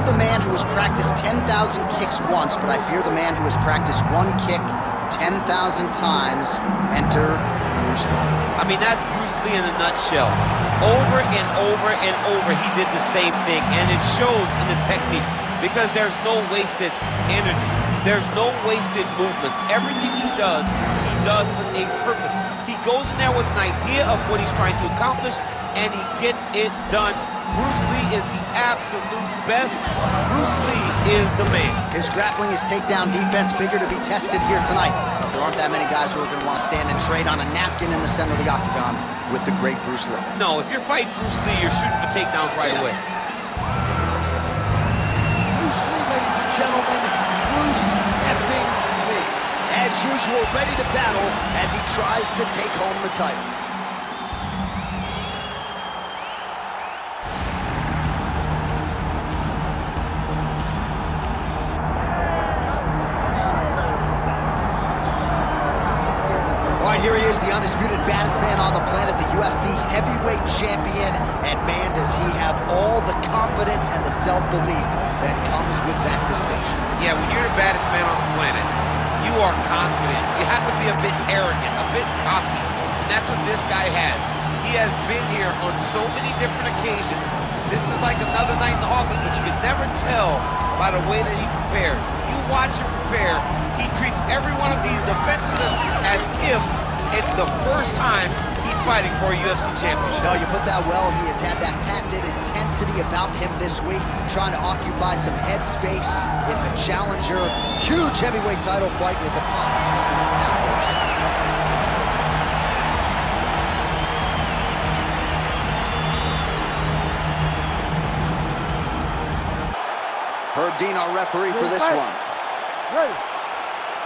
not the man who has practiced 10,000 kicks once, but I fear the man who has practiced one kick 10,000 times. Enter Bruce Lee. I mean, that's Bruce Lee in a nutshell. Over and over and over, he did the same thing, and it shows in the technique because there's no wasted energy. There's no wasted movements. Everything he does, he does with a purpose. He goes in there with an idea of what he's trying to accomplish, and he gets it done. Bruce Lee is the absolute best. Bruce Lee is the man. His grappling, his takedown defense figure to be tested here tonight. There aren't that many guys who are going to want to stand and trade on a napkin in the center of the octagon with the great Bruce Lee. No, if you're fighting Bruce Lee, you're shooting for takedowns right away. Bruce Lee, ladies and gentlemen, Bruce effing Lee. As usual, ready to battle as he tries to take home the title. The undisputed baddest man on the planet, the UFC heavyweight champion. And man, does he have all the confidence and the self-belief that comes with that distinction. Yeah, when you're the baddest man on the planet, you are confident. You have to be a bit arrogant, a bit cocky. And that's what this guy has. He has been here on so many different occasions. This is like another night in the office, but you can never tell by the way that he prepared. You watch him prepare, he treats every one of these defenses as if it's the first time he's fighting for a UFC championship. No, you put that well. He has had that patented intensity about him this week, trying to occupy some headspace in the challenger. Huge heavyweight title fight is upon us. We'll be on that. Herb Dean, our referee for this one.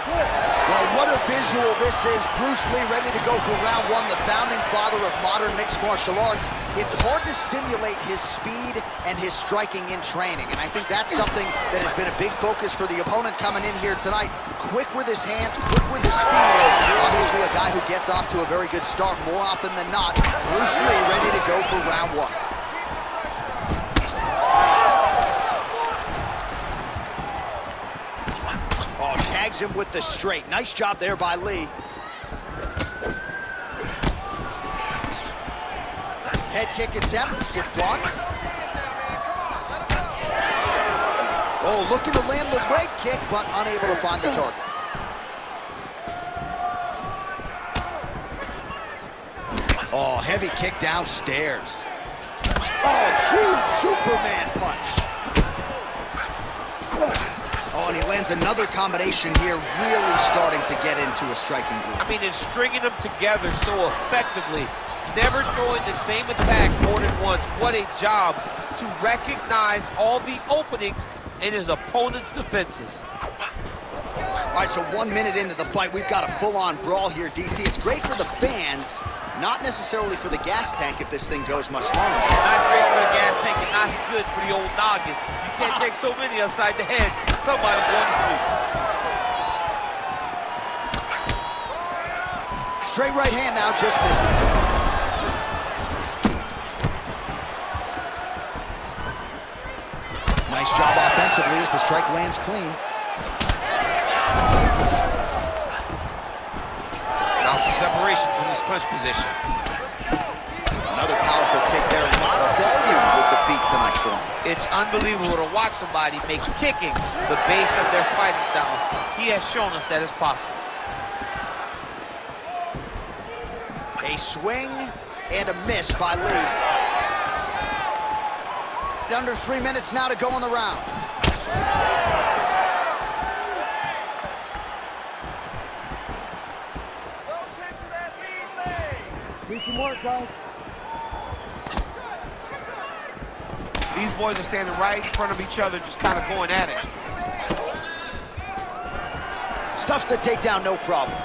Well, what a visual this is. Bruce Lee ready to go for round one, the founding father of modern mixed martial arts. It's hard to simulate his speed and his striking in training, and I think that's something that has been a big focus for the opponent coming in here tonight. Quick with his hands, quick with his feet, obviously a guy who gets off to a very good start more often than not. Bruce Lee ready to go for round one. Him with the straight. Nice job there by Lee. Head kick attempt gets blocked. Oh, looking to land the leg kick, but unable to find the target. Oh, heavy kick downstairs. Oh, huge Superman punch. Oh, and he lands another combination here, really starting to get into a striking groove. I mean, and stringing them together so effectively, never throwing the same attack more than once. What a job to recognize all the openings in his opponent's defenses. All right, so one minute into the fight, we've got a full-on brawl here, DC. It's great for the fans, not necessarily for the gas tank if this thing goes much longer. Not great for the gas tank and not good for the old noggin. You can't take so many upside the head. Somebody going to sleep. Straight right hand now, just misses. Nice job offensively as the strike lands clean. Now some separation from this clinch position. Another powerful kick there. A lot of volume with the feet tonight for him. It's unbelievable to watch somebody make kicking the base of their fighting style. He has shown us that it's possible. A swing and a miss by Lee. Under three minutes now to go in the round. Do some work, guys. These boys are standing right in front of each other, just kind of going at it. Stuffs the takedown, no problem.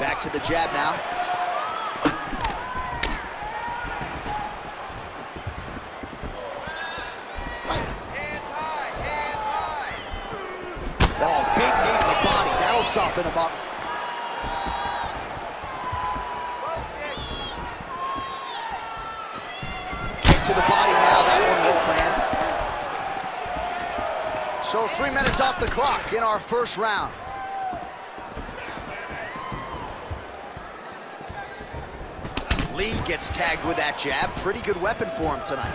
Back to the jab now. Hands high, hands high. Oh, big knee to the body. That'll soften him up. Kick to the So three minutes off the clock in our first round. Lee gets tagged with that jab. Pretty good weapon for him tonight.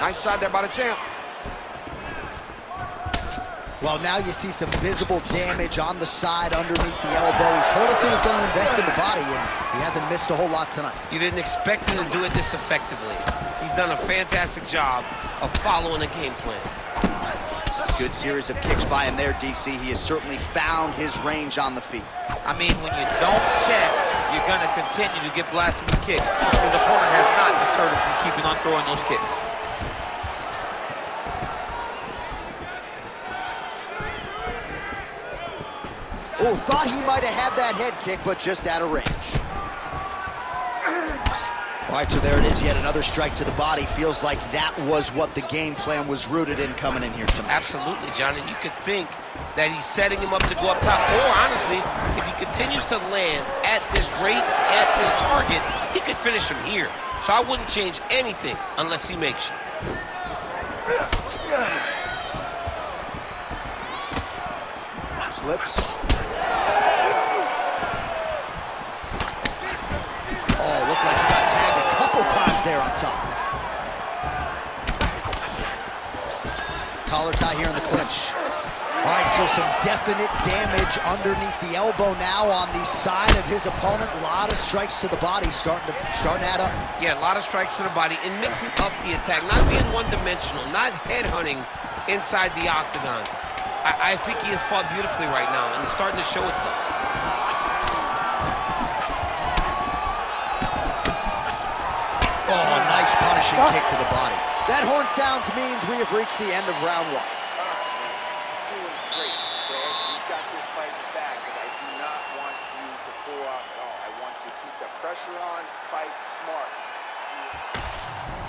Nice shot there by the champ. Well, now you see some visible damage on the side underneath the elbow. He told us he was going to invest in the body, and he hasn't missed a whole lot tonight. You didn't expect him to do it this effectively. He's done a fantastic job of following a game plan. Good series of kicks by him there, DC. He has certainly found his range on the feet. I mean, when you don't check, you're going to continue to get blasted with kicks. His opponent has not deterred him from keeping on throwing those kicks. Oh, thought he might have had that head kick, but just out of range. All right, so there it is, yet another strike to the body. Feels like that was what the game plan was rooted in coming in here tonight. Absolutely, Jon, and you could think that he's setting him up to go up top. Or, honestly, if he continues to land at this rate, at this target, he could finish him here. So I wouldn't change anything unless he makes you. Slips. Oh, looked like he got tagged a couple times there up top. Collar tie here in the clinch. All right, so some definite damage underneath the elbow now on the side of his opponent. A lot of strikes to the body starting to starting to add up. Yeah, a lot of strikes to the body and mixing up the attack, not being one-dimensional, not headhunting inside the octagon. I, I think he has fought beautifully right now, and it's starting to show itself. Oh, nice punishing kick to the body. That horn sounds means we have reached the end of round one. doing great, okay? You've got this fight in the bag, but I do not want you to pull off at all. I want you to keep the pressure on, fight smart.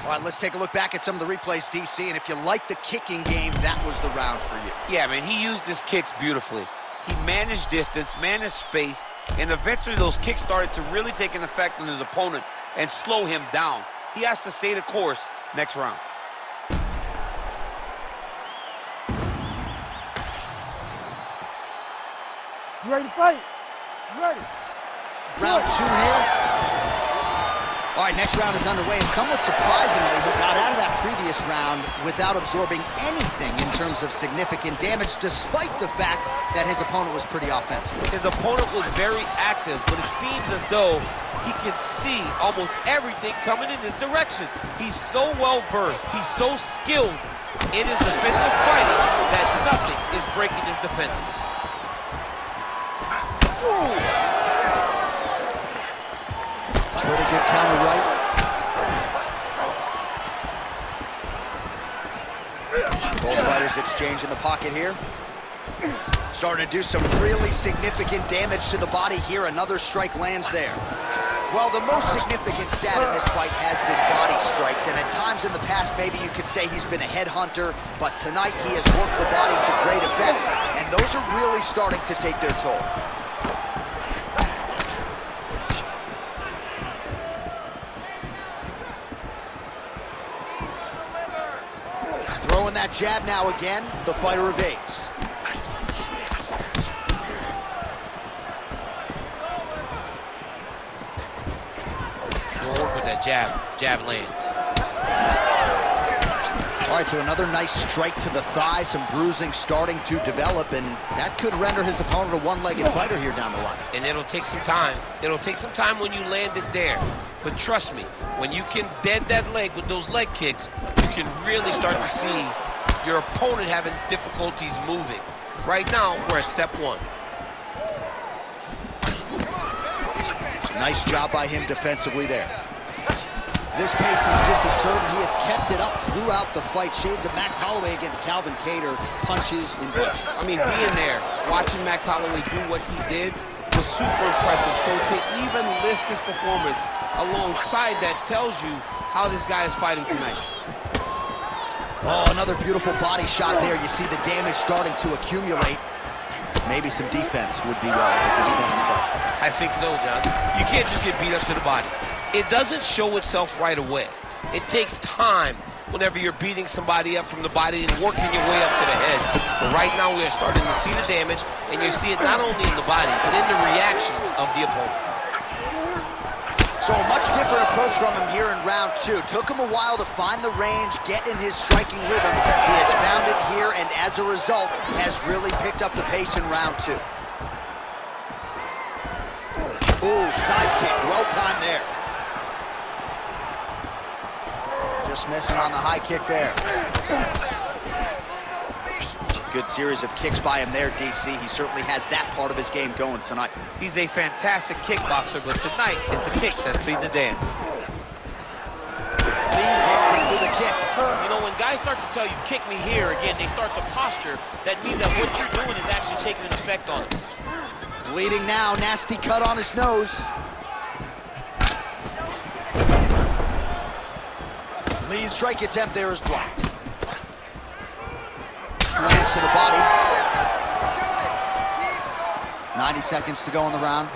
All right, let's take a look back at some of the replays, DC. And if you like the kicking game, that was the round for you. Yeah, man, he used his kicks beautifully. He managed distance, managed space, and eventually those kicks started to really take an effect on his opponent and slow him down. He has to stay the course next round. You ready to fight? You ready? Round two here. All right, next round is underway, and somewhat surprisingly, he got out of that previous round without absorbing anything in terms of significant damage, despite the fact that his opponent was pretty offensive. His opponent was very active, but it seems as though he can see almost everything coming in his direction. He's so well versed, he's so skilled in his defensive fighting that nothing is breaking his defenses. Ooh! Pretty good counter right. Both fighters exchange in the pocket here. Starting to do some really significant damage to the body here. Another strike lands there. Well, the most significant stat in this fight has been body strikes, and at times in the past, maybe you could say he's been a headhunter, but tonight he has worked the body to great effect, and those are really starting to take their toll. Throwing that jab now again, the fighter evades. We'll work with that jab. Jab lands. All right, so another nice strike to the thigh, some bruising starting to develop, and that could render his opponent a one-legged fighter here down the line. And it'll take some time. It'll take some time when you land it there. But trust me, when you can dead that leg with those leg kicks, you can really start to see your opponent having difficulties moving. Right now, we're at step one. Nice job by him defensively there. This pace is just absurd, and he has kept it up throughout the fight. Shades of Max Holloway against Calvin Kattar, punches and bunches. I mean, being there, watching Max Holloway do what he did was super impressive. So to even list this performance alongside that tells you how this guy is fighting tonight. Oh, another beautiful body shot there. You see the damage starting to accumulate. Maybe some defense would be wise at this point in the fight. I think so, Jon. You can't just get beat up to the body. it doesn't show itself right away. It takes time whenever you're beating somebody up from the body and working your way up to the head. But right now we are starting to see the damage, and you see it not only in the body, but in the reactions of the opponent. So a much different approach from him here in round two. Took him a while to find the range, get in his striking rhythm. He has found it here, and as a result, has really picked up the pace in round two. Ooh, side kick, well timed there. Just missing on the high kick there. Good series of kicks by him there, DC. He certainly has that part of his game going tonight. He's a fantastic kickboxer, but tonight is the kicks that feed the dance. Lee gets hit with a kick. You know, when guys start to tell you, kick me here, again, they start to posture. That means that what you're doing is actually taking an effect on them. Bleeding now, nasty cut on his nose. Lee's strike attempt there is blocked. Lands to the body. 90 seconds to go in the round.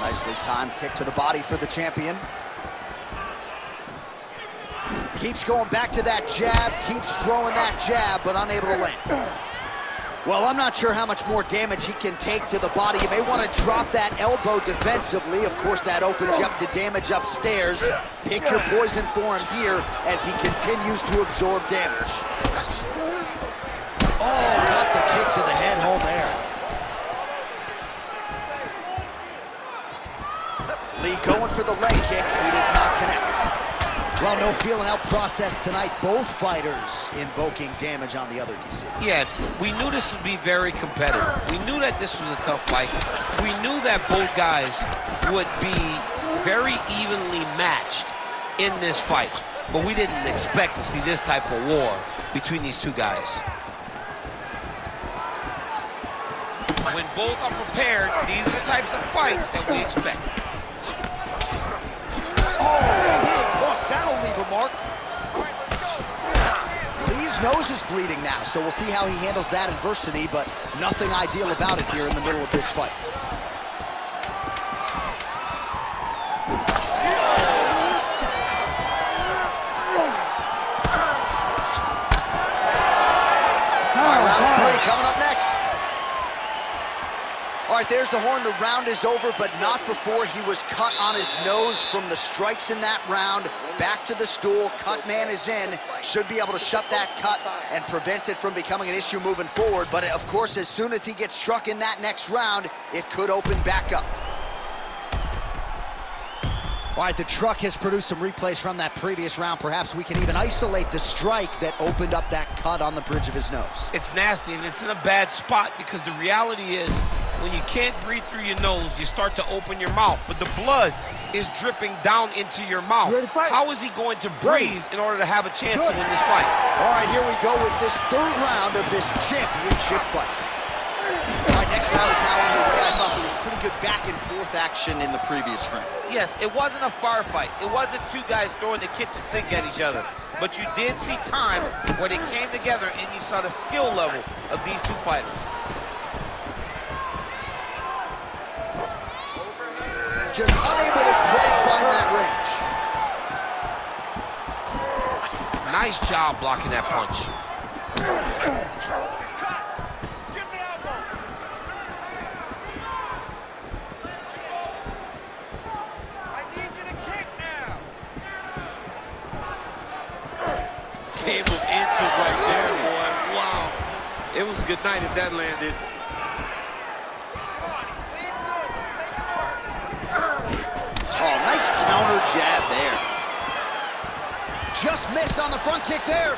Nicely timed kick to the body for the champion. Keeps going back to that jab, keeps throwing that jab, but unable to land. Well, I'm not sure how much more damage he can take to the body. You may want to drop that elbow defensively. Of course, that opens you up to damage upstairs. Pick your poison for him here as he continues to absorb damage. Oh, got the kick to the head home there. Lee going for the leg kick. He does not connect. Well, no feeling out process tonight. Both fighters invoking damage on the other DC. Yes, we knew this would be very competitive. We knew that this was a tough fight. We knew that both guys would be very evenly matched in this fight. But we didn't expect to see this type of war between these two guys. When both are prepared, these are the types of fights that we expect. Oh, big hook. That'll leave a mark. Lee's nose is bleeding now, so we'll see how he handles that adversity, but nothing ideal about it here in the middle of this fight. There's the horn. The round is over, but not before he was cut on his nose from the strikes in that round. Back to the stool. Cut man is in. Should be able to shut that cut and prevent it from becoming an issue moving forward. But of course, as soon as he gets struck in that next round, it could open back up. All right, the truck has produced some replays from that previous round. Perhaps we can even isolate the strike that opened up that cut on the bridge of his nose. It's nasty, and it's in a bad spot because the reality is when you can't breathe through your nose, you start to open your mouth, but the blood is dripping down into your mouth. You ready to fight? How is he going to breathe in order to have a chance to win this fight? All right, here we go with this third round of this championship fight. All right, next round is now underway. I thought there was pretty good back and forth action in the previous round. Yes, it wasn't a firefight. It wasn't two guys throwing the kitchen sink at each other. But you did see times where they came together and you saw the skill level of these two fighters. Just unable to quite find that range. Nice job blocking that punch. Inches right there, boy. Wow. It was a good night if that landed. Come on, he's bleeding good. Let's make it worse. Oh, nice counter jab there. Just missed on the front kick there.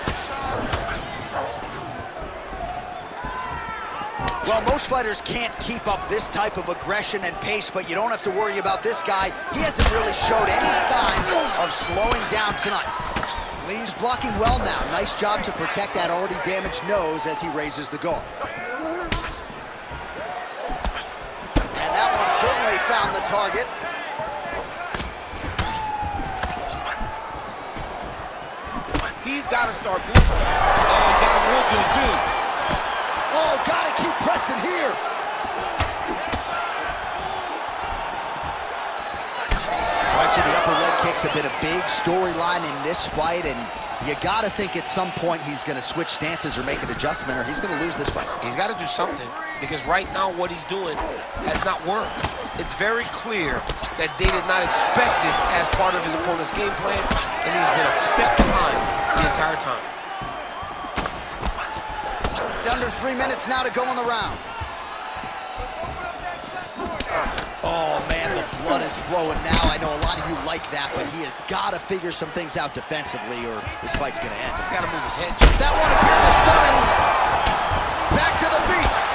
Well, most fighters can't keep up this type of aggression and pace, but you don't have to worry about this guy. He hasn't really showed any signs of slowing down tonight. Lee's blocking well now. Nice job to protect that already damaged nose as he raises the guard. And that one certainly found the target. He's got to start moving. Oh, he got him real good, too. Oh, gotta keep pressing here. All right, so the upper leg kicks have been a big storyline in this fight, and you gotta think at some point he's gonna switch stances or make an adjustment, or he's gonna lose this fight. He's got to do something because right now what he's doing has not worked. It's very clear that they did not expect this as part of his opponent's game plan, and he's been a step behind the entire time. Under three minutes now to go in the round. Oh, man, the blood is flowing now. I know a lot of you like that, but he has got to figure some things out defensively or this fight's going to end. He's got to move his head. That one appeared to stun him. Back to the feet.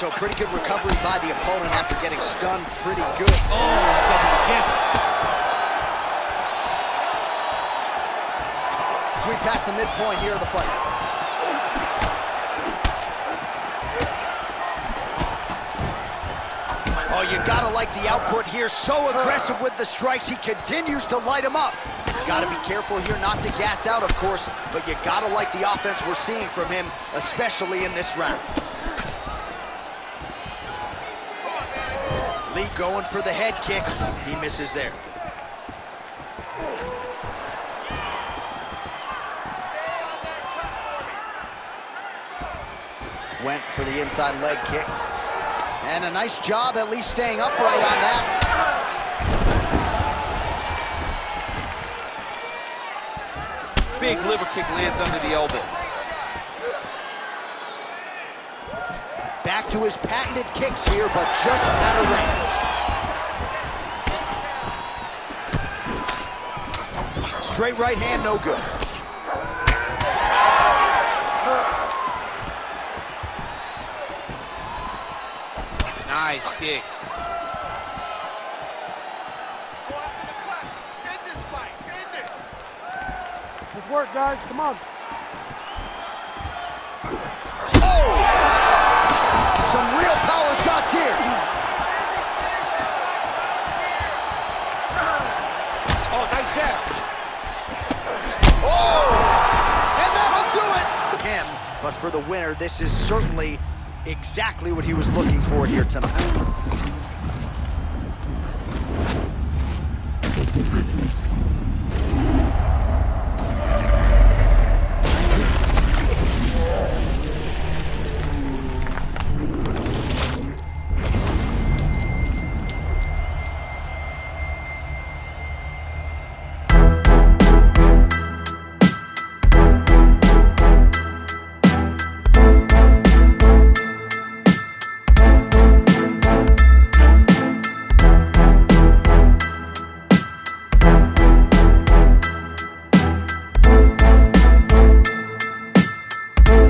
So pretty good recovery by the opponent after getting stunned pretty good. Oh, double again. We passed the midpoint here of the fight. Oh, you gotta like the output here. So aggressive with the strikes. He continues to light him up. Gotta be careful here not to gas out, of course, but you gotta like the offense we're seeing from him, especially in this round. Going for the head kick. He misses there. Went for the inside leg kick. And a nice job at least staying upright on that. Big liver kick lands under the elbow. Back to his patented kicks here, but just out of range. Straight right hand, no good. Nice kick. Go after the cuts. End this fight. End it. Let's work, guys. Come on. Jab. Oh! And that'll do it! Him, but for the winner, this is certainly exactly what he was looking for here tonight.